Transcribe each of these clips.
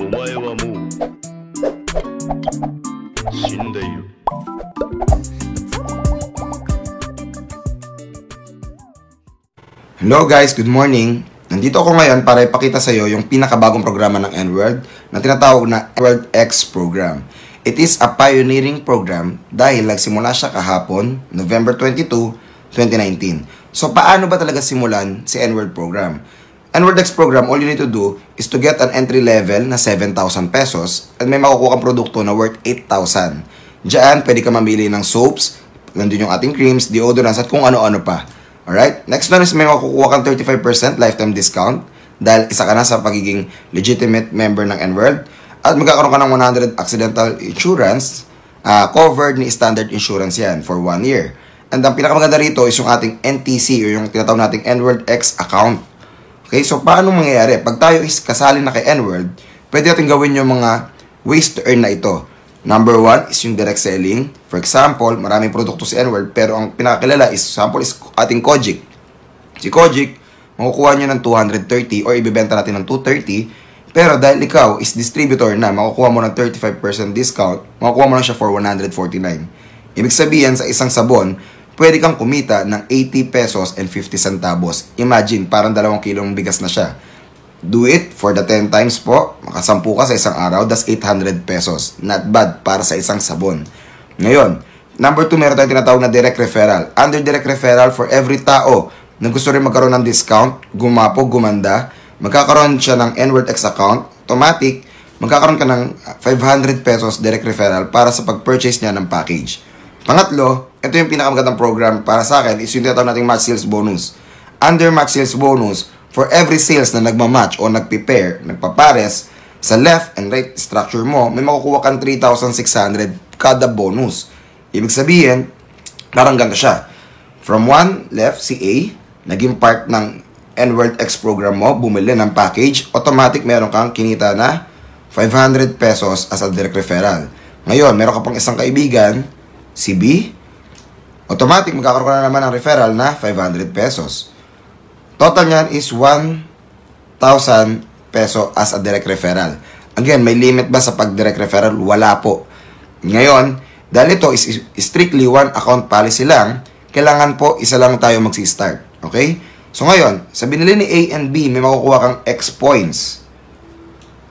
お前はもう死んでいる Hello guys, good morning. Nandito ako ngayon para ipakita sa iyo yung pinakabagong programa ng N-World na tinatawag na N-World X program. It is a pioneering program dahil nagsimula siya kahapon, November 22, 2019. So paano ba talaga simulan si N-World program? N-World X program, all you need to do is to get an entry level na 7,000 pesos at may makukuha kang produkto na worth 8,000. Diyan, pwede ka mamili ng soaps, nandun yung ating creams, deodorants at kung ano-ano pa. Alright? Next one is may makukuha kang 35% lifetime discount dahil isa ka na sa pagiging legitimate member ng N-World. At magkakaroon ka ng 100 accidental insurance ah, covered ni standard insurance yan for one year. And ang pinakamaganda rito is yung ating NTC o yung tinatawag nating N-World X account. Okay, so paano mangyayari? Pag tayo is kasali na kay N-World, pwede natin gawin yung mga ways to earn na ito. Number one is yung direct selling. For example, maraming produkto si N-World, pero ang pinakakilala is, example is ating Kojic. Si Kojic, makukuha nyo ng 230 or ibibenta natin ng 230, pero dahil ikaw is distributor na, makukuha mo ng 35% discount, makukuha mo lang siya for 149. Ibig sabihin, sa isang sabon, pwede kang kumita ng 80 pesos and 50 centavos. Imagine, parang dalawang kilong bigas na siya. Do it for the 10 times po. Makasampu ka sa isang araw, that's 800 pesos. Not bad para sa isang sabon. Ngayon, number 2, meron tayong tinatawag na direct referral. Under direct referral, for every tao na gusto rin magkaroon ng discount, gumapo, gumanda, magkakaroon siya ng N-World X account, automatic, magkakaroon ka ng 500 pesos direct referral para sa pag-purchase niya ng package. Pangatlo, ito yung pinakamagandang program para sa akin is yung tinatawag nating match sales bonus. Under match sales bonus, for every sales na nagmamatch o nagpipair, nagpapares, sa left and right structure mo, may makukuha kang 3,600 kada bonus. Ibig sabihin, parang ganito siya. From one left, si A, naging part ng N-World X program mo, bumili ng package, automatic meron kang kinita na 500 pesos as a direct referral. Ngayon, meron ka pang isang kaibigan, si B, automatic magkakaroon ka na naman ng referral na 500 pesos. Total niyan is 1,000 peso as a direct referral. Again, may limit ba sa pag-direct referral? Wala po. Ngayon, dahil ito is strictly one account policy lang, kailangan po isa lang tayo magsi-start. Okay? So ngayon, sa binili ni A and B, may makukuha kang X points.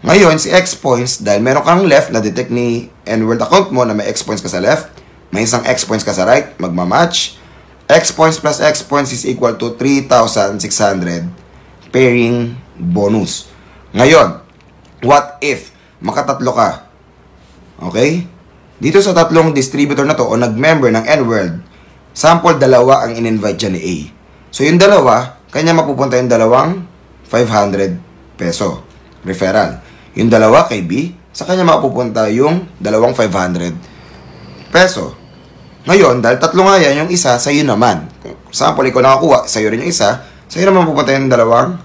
Ngayon, si X points, dahil meron kang left na detect ni N-World account mo na may X points ka sa left, may isang X points ka sa right, magmamatch. X points plus X points is equal to 3,600 pairing bonus. Ngayon, what if makatatlo ka? Okay? Dito sa tatlong distributor na to o nag-member ng N-World, sample dalawa ang in-invite dyan ni A. So yung dalawa, kanya mapupunta yung dalawang 500 peso referral. Yung dalawa kay B, sa kanya mapupunta yung dalawang 500 peso. Ngayon, dahil tatlo nga yan, yung isa, sa'yo naman. Sample, ikaw nakakuha, sa'yo rin yung isa, sa'yo naman pupunta yung dalawang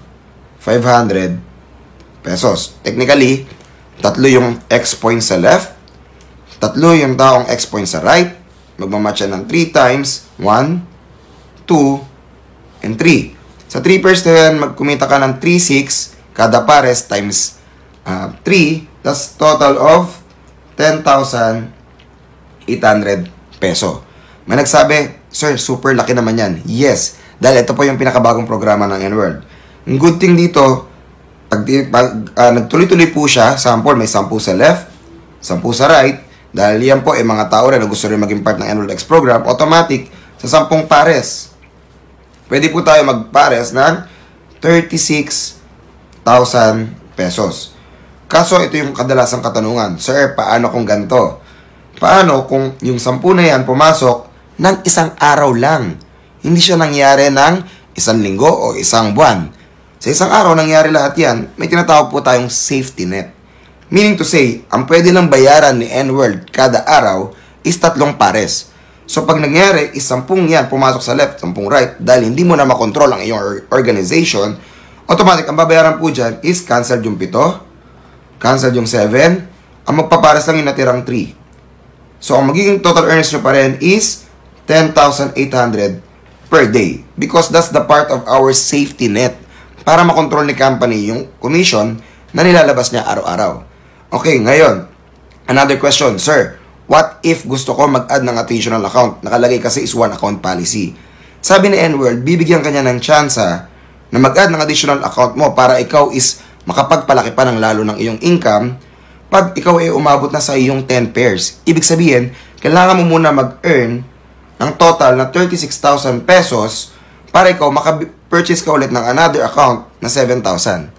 500 pesos. Technically, tatlo yung X points sa left, tatlo yung taong X points sa right, magmamatch yan ng 3 times, 1, 2, and 3. Sa 3 pairs na yan, magkumita ka ng 3, 6, kada pares times uh, 3, that's total of 10,800 peso. May nagsabi, Sir, super laki naman yan. Yes, dahil ito po yung pinakabagong programa ng N-World. Ang good thing dito, pag, pag uh, nagtuloy-tuloy po siya, sample, may 10 sa left, 10 sa right, dahil yan po ay mga tao rin na gusto rin maging part ng N-World X program, automatic, sa 10 pares. Pwede po tayo magpares ng 36,000 pesos. Kaso ito yung kadalasang katanungan, Sir, paano kung ganito? Paano kung yung 10 na yan pumasok ng isang araw lang? Hindi siya nangyari ng isang linggo o isang buwan. Sa isang araw nangyari lahat yan, may tinatawag po tayong safety net. Meaning to say, ang pwede lang bayaran ni N-World kada araw is tatlong pares. So pag nangyari, is sampung yan pumasok sa left, sampung right, dahil hindi mo na makontrol ang iyong organization, automatic ang babayaran po dyan is cancel yung pito, cancel yung 7, ang magpapares lang yung natirang 3. So ang magiging total earnings nyo pa rin is 10,800 per day because that's the part of our safety net para makontrol ni company yung commission na nilalabas niya araw-araw. Okay, ngayon, another question, Sir, what if gusto ko mag-add ng additional account? Nakalagay kasi is one account policy. Sabi ni N-World, bibigyan kanya ng tsansa na mag-add ng additional account mo para ikaw is makapagpalaki pa ng lalo ng iyong income pag ikaw ay umabot na sa iyong 10 pairs. Ibig sabihin, kailangan mo muna mag-earn ng total na 36,000 pesos para ikaw makapurchase ka ulit ng another account na 7,000.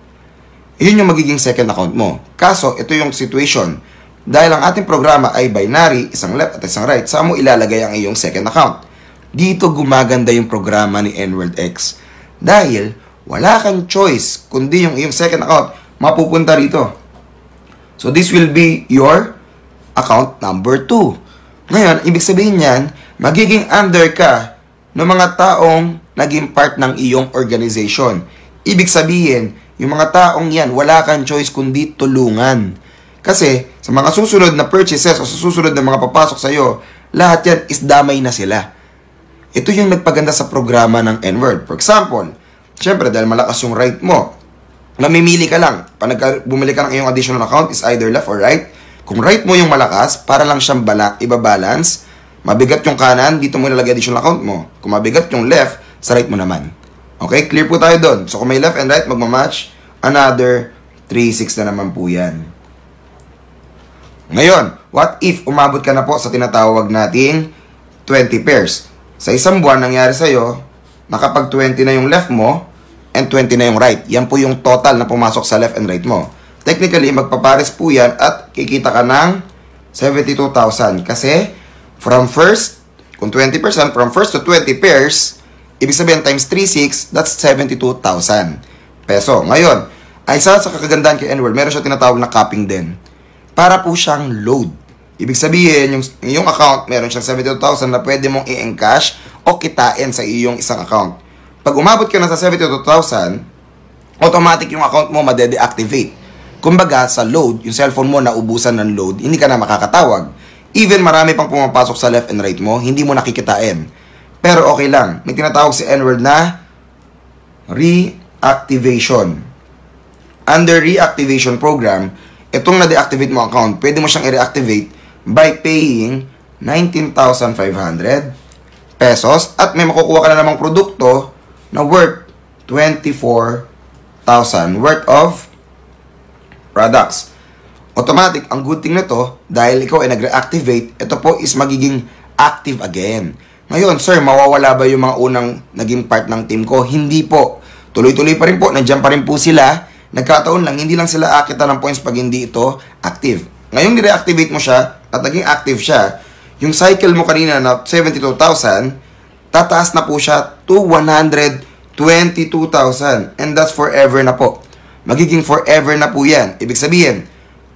Yun yung magiging second account mo. Kaso, ito yung situation. Dahil ang ating programa ay binary, isang left at isang right, saan mo ilalagay ang iyong second account? Dito gumaganda yung programa ni N-World X. Dahil, wala kang choice, kundi yung iyong second account, mapupunta rito. So, this will be your account number 2. Ngayon, ibig sabihin niyan, magiging under ka ng mga taong naging part ng iyong organization. Ibig sabihin, yung mga taong yan, wala kang choice kundi tulungan. Kasi, sa mga susunod na purchases o sa susunod na mga papasok sa iyo, lahat yan is damay na sila. Ito yung nagpaganda sa programa ng N-Word. For example, syempre dahil malakas yung right mo, mamimili ka lang. Pag bumili ka ng iyong additional account is either left or right. Kung right mo yung malakas, para lang siyang bala, ibabalance, mabigat yung kanan, dito mo ilalagay additional account mo. Kung mabigat yung left, sa right mo naman. Okay, clear po tayo doon. So kung may left and right, magmamatch, another 3-6 na naman po yan. Ngayon, what if umabot ka na po sa tinatawag nating 20 pairs? Sa isang buwan, nangyari sa'yo, nakapag 20 na yung left mo, and 20 na yung right. Yan po yung total na pumasok sa left and right mo. Technically, magpapares po yan at kikita ka ng 72,000. Kasi, from first, kung 20%, from first to 20 pairs, ibig sabihin times 3,6, that's 72,000 peso. Ngayon, ay isa sa kakagandahan kay N-World, meron siya tinatawag na capping din. Para po siyang load. Ibig sabihin, yung, yung account, meron siyang 72,000 na pwede mong i-encash o kitain sa iyong isang account. Pag umabot ka na sa 72,000, automatic yung account mo made-deactivate. Kumbaga, sa load, yung cellphone mo naubusan ng load, hindi ka na makakatawag. Even marami pang pumapasok sa left and right mo, hindi mo nakikitain. Pero okay lang. May tinatawag si N-word na reactivation. Under reactivation program, itong na-deactivate mo account, pwede mo siyang i-reactivate by paying 19,500 pesos at may makukuha ka na namang produkto na worth 24,000 worth of products. Automatic, ang good thing nito, dahil ikaw ay nag-reactivate, ito po is magiging active again. Ngayon, sir, mawawala ba yung mga unang naging part ng team ko? Hindi po. Tuloy-tuloy pa rin po, nandiyan pa rin po sila. Nagkataon lang, hindi lang sila akita ng points pag hindi ito active. Ngayong ni-reactivate mo siya at naging active siya, yung cycle mo kanina na 72,000, tataas na po siya to 122,000. And that's forever na po. Magiging forever na po yan. Ibig sabihin,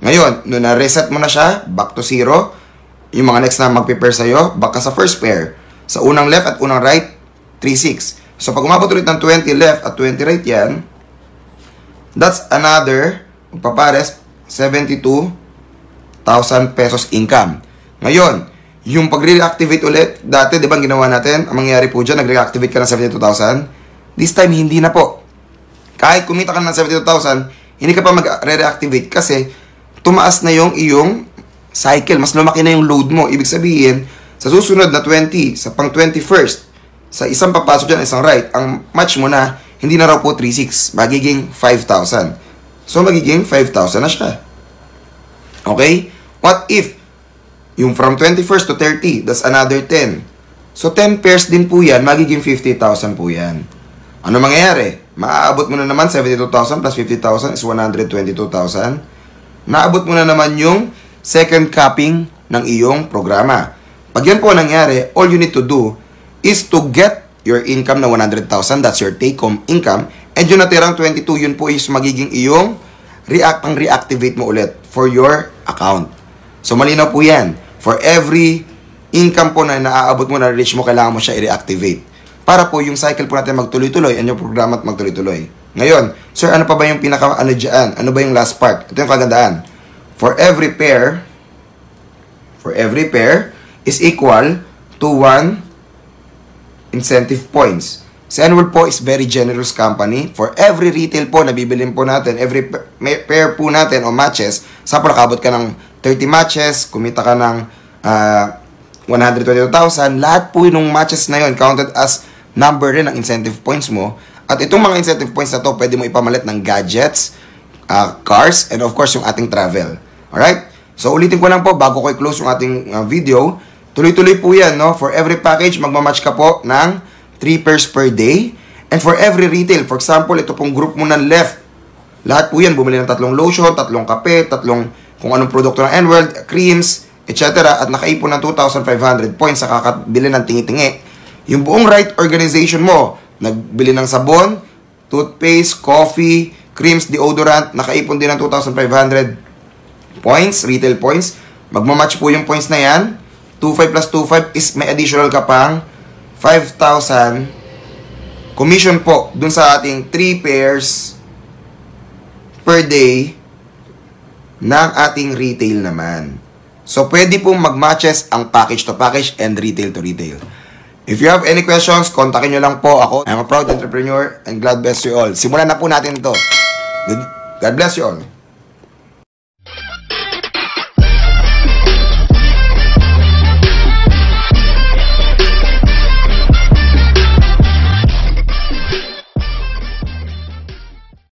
ngayon, nung na-reset mo na siya, back to zero, yung mga next na mag-prepare sa'yo, back ka sa first pair. Sa unang left at unang right, 3-6. So, pag umabot ulit ng 20 left at 20 right yan, that's another, magpapares, 72,000 pesos income. Ngayon, yung pag-reactivate ulit, dati, di ba, ginawa natin, ang mangyayari po dyan, nag-reactivate ka ng 72,000. This time, hindi na po. Kahit kumita ka ng 72,000, hindi ka pa mag-re-reactivate kasi tumaas na yung iyong cycle. Mas lumaki na yung load mo. Ibig sabihin, sa susunod na 20, sa pang 21st, sa isang papasok dyan, isang right, ang match mo na, hindi na raw po 3,600. Magiging 5,000. So, magiging 5,000 na siya. Okay? What if, yung from 21st to 30, that's another 10. So, 10 pairs din po yan, magiging 50,000 po yan. Ano mangyayari? Maaabot mo na naman 72,000 plus 50,000 is 122,000. Naabot mo na naman yung second capping ng iyong programa. Pag yan po nangyari, all you need to do is to get your income na 100,000, that's your take-home income, and yung natirang 22, yun po is magiging iyong react ang reactivate mo ulit for your account. So malinaw po yan. For every income po na naaabot mo na reach mo, kailangan mo siya i-reactivate. Para po yung cycle po natin magtuloy-tuloy and yung programa at magtuloy-tuloy. Ngayon, sir, ano pa ba yung pinaka ano dyan? Ano ba yung last part? Ito yung kagandaan. For every pair, for every pair is equal to one incentive points. Si Annual po is very generous company. For every retail po na bibilin po natin, every pair po natin o matches, sa nakabot ka ng 30 matches, kumita ka ng ah, 122,000, lahat po yung matches na yun counted as number rin ng incentive points mo. At itong mga incentive points na to, pwede mo ipamalit ng gadgets, ah, cars, and of course yung ating travel. Alright? So ulitin ko lang po, bago ko i-close yung ating ah, video, tuloy-tuloy po yan, no? For every package, magmamatch ka po ng 3 pairs per day. And for every retail, for example, ito pong group mo ng left, lahat po yan, bumili ng tatlong lotion, tatlong kape, tatlong kung anong produkto ng N-World, creams, etc. At nakaipon ng 2,500 points sa kakabili ng tingi-tingi. Yung buong right organization mo, nagbili ng sabon, toothpaste, coffee, creams, deodorant, nakaipon din ng 2,500 points, retail points. Magmamatch po yung points na yan. 2,500 plus 2,500 is may additional ka pang 5,000 commission po dun sa ating 3 pairs per day ng ating retail naman. So, pwede pong mag-matches ang package to package and retail to retail. If you have any questions, kontakin nyo lang po ako. I'm a proud entrepreneur and God bless you all. Simulan na po natin ito. God bless you all.